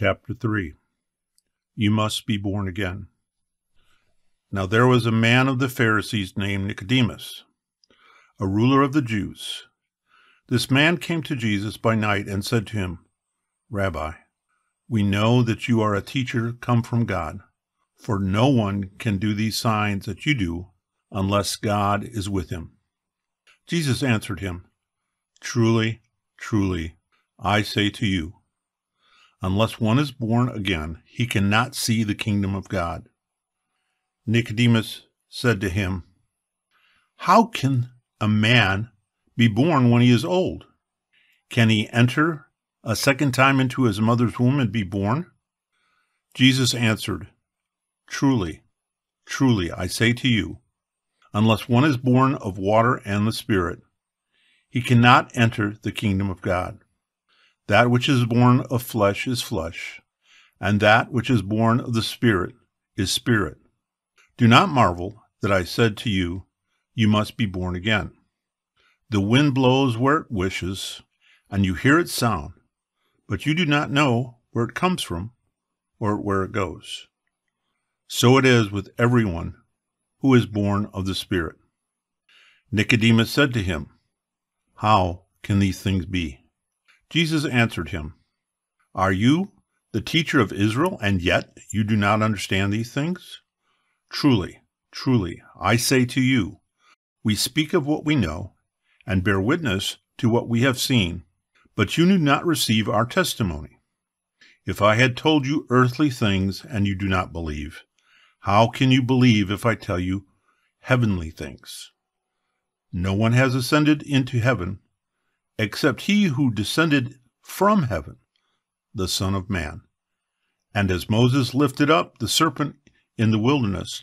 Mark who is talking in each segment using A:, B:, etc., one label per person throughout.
A: Chapter 3 You must be born again. Now there was a man of the Pharisees named Nicodemus, a ruler of the Jews. This man came to Jesus by night and said to him, Rabbi, we know that you are a teacher come from God, for no one can do these signs that you do unless God is with him. Jesus answered him, Truly, truly, I say to you, unless one is born again, he cannot see the kingdom of God. Nicodemus said to him, How can a man be born when he is old? Can he enter a second time into his mother's womb and be born? Jesus answered, Truly, truly, I say to you, unless one is born of water and the Spirit, he cannot enter the kingdom of God. That which is born of flesh is flesh, and that which is born of the Spirit is spirit. Do not marvel that I said to you, You must be born again. The wind blows where it wishes, and you hear its sound, but you do not know where it comes from or where it goes. So it is with everyone who is born of the Spirit. Nicodemus said to him, How can these things be? Jesus answered him, Are you the teacher of Israel, and yet you do not understand these things? Truly, truly, I say to you, we speak of what we know, and bear witness to what we have seen, but you do not receive our testimony. If I had told you earthly things and you do not believe, how can you believe if I tell you heavenly things? No one has ascended into heaven except he who descended from heaven, the Son of Man. And as Moses lifted up the serpent in the wilderness,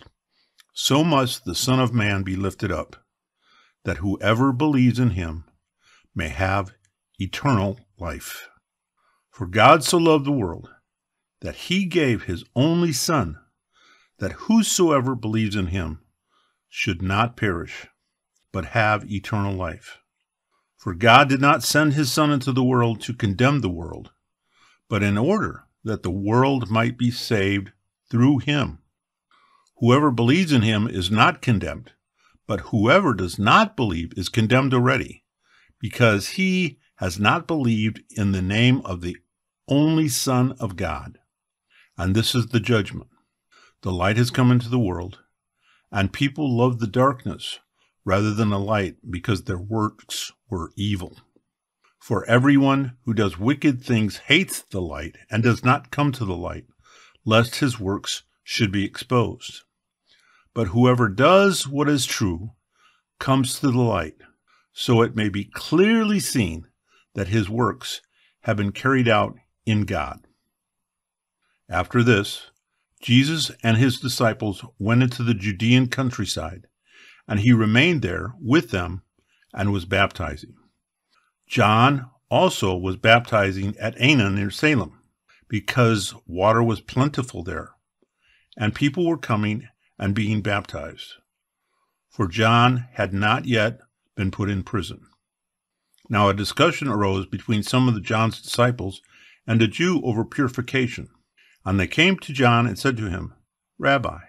A: so must the Son of Man be lifted up, that whoever believes in him may have eternal life. For God so loved the world that he gave his only Son, that whosoever believes in him should not perish, but have eternal life. For God did not send his Son into the world to condemn the world, but in order that the world might be saved through him. Whoever believes in him is not condemned, but whoever does not believe is condemned already, because he has not believed in the name of the only Son of God. And this is the judgment. The light has come into the world, and people loved the darkness rather than the light because their works were evil. For everyone who does wicked things hates the light and does not come to the light, lest his works should be exposed. But whoever does what is true comes to the light, so it may be clearly seen that his works have been carried out in God. After this, Jesus and his disciples went into the Judean countryside, and he remained there with them and was baptizing. John also was baptizing at Aenon near Salim, because water was plentiful there, and people were coming and being baptized. For John had not yet been put in prison. Now a discussion arose between some of the John's disciples and a Jew over purification. And they came to John and said to him, Rabbi,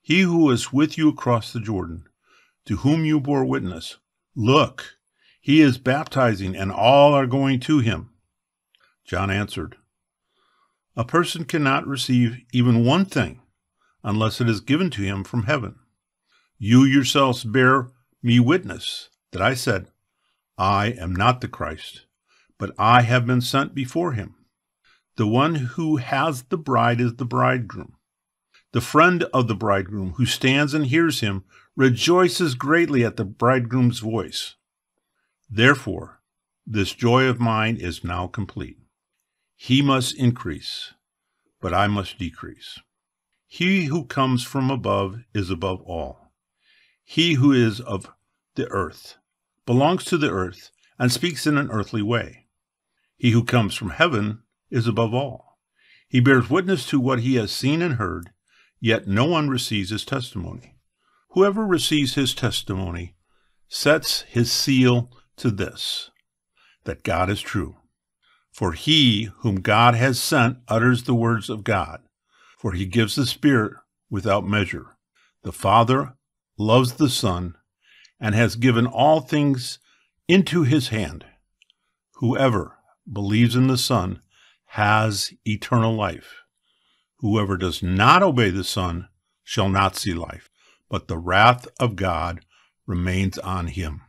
A: he who was with you across the Jordan, to whom you bore witness, look, he is baptizing, and all are going to him. John answered, A person cannot receive even one thing unless it is given to him from heaven. You yourselves bear me witness that I said, I am not the Christ, but I have been sent before him. The one who has the bride is the bridegroom. The friend of the bridegroom who stands and hears him rejoices greatly at the bridegroom's voice. Therefore, this joy of mine is now complete. He must increase, but I must decrease. He who comes from above is above all. He who is of the earth belongs to the earth and speaks in an earthly way. He who comes from heaven is above all. He bears witness to what he has seen and heard, yet no one receives his testimony. Whoever receives his testimony sets his seal to this, that God is true. For he whom God has sent utters the words of God, for he gives the Spirit without measure. The Father loves the Son and has given all things into his hand. Whoever believes in the Son has eternal life. Whoever does not obey the Son shall not see life, but the wrath of God remains on him.